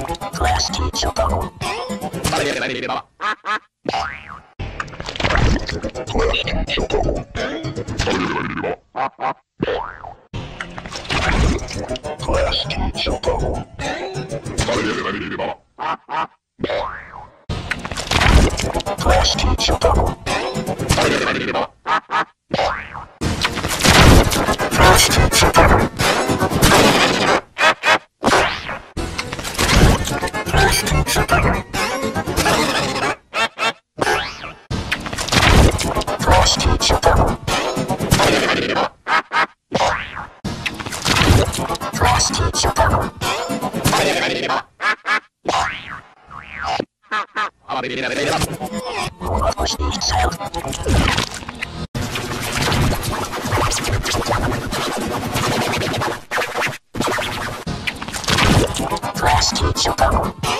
Class teacher go. Class teacher go. Class teacher go. Cross teacher.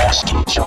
Last teacher,